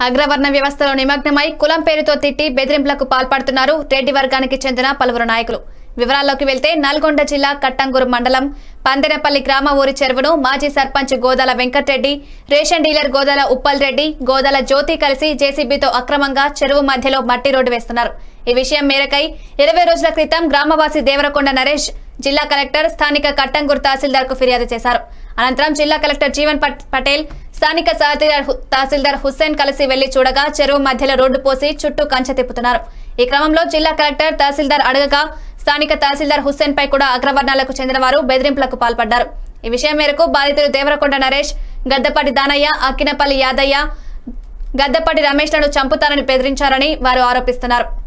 అగ్రవర్ణ వ్యవస్థలో నిమగ్నమై కులం పేరుతో తిట్టి బెదిరింపులకు పాల్పడుతున్నారు రెడ్డి వర్గానికి చెందిన పలువురు నాయకులు. వివరాల్లోకి వెళ్తే నల్గొండ జిల్లా కట్టంగూరు మండలం పందెనపల్లి గ్రామ ఊరి చెరువును మాజీ సర్పంచ్ గోదాల వెంకట్రెడ్డి రేషన్ డీలర్ గోదాల ఉప్పల్ రెడ్డి గోదాల జ్యోతి కలిసి జేసీబీతో అక్రమంగా చెరువు మధ్యలో మట్టి రోడ్డు వేస్తున్నారు. ఈ విషయం మేరకై ఇరవై రోజుల క్రితం గ్రామవాసి దేవరకొండ నరేష్ జిల్లా కలెక్టర్ స్థానిక కట్టంగూరు తహసీల్దార్కు ఫిర్యాదు చేశారు. అనంతరం జిల్లా కలెక్టర్ జీవన్ పట్- పటేల్ స్థానిక తహసీల్దార్ హు- తహసీల్దార్ హుస్సేన్ కలిసి వెళ్ళి చూడగా చెరువు మధ్యలో రోడ్డు పోసి చుట్టూ కంచె తిప్పుతున్నారు. ఈ క్రమంలో జిల్లా కలెక్టర్ తహసీల్దార్ అడగగా స్థానిక తహసీల్దార్ హుస్సేన్ పై కూడా అగ్రవర్ణాలకు చెందిన వారు బెదిరింపులకు పాల్పడ్డారు. ఈ విషయం మేరకు బాధితులు దేవరకొండ నరేష్ గద్దపాటి దానయ్య అక్కినపల్లి యాదయ్య గద్దపాటి రమేష్లను చంపుతారని బెదిరించారని వారు ఆరోపిస్తున్నారు.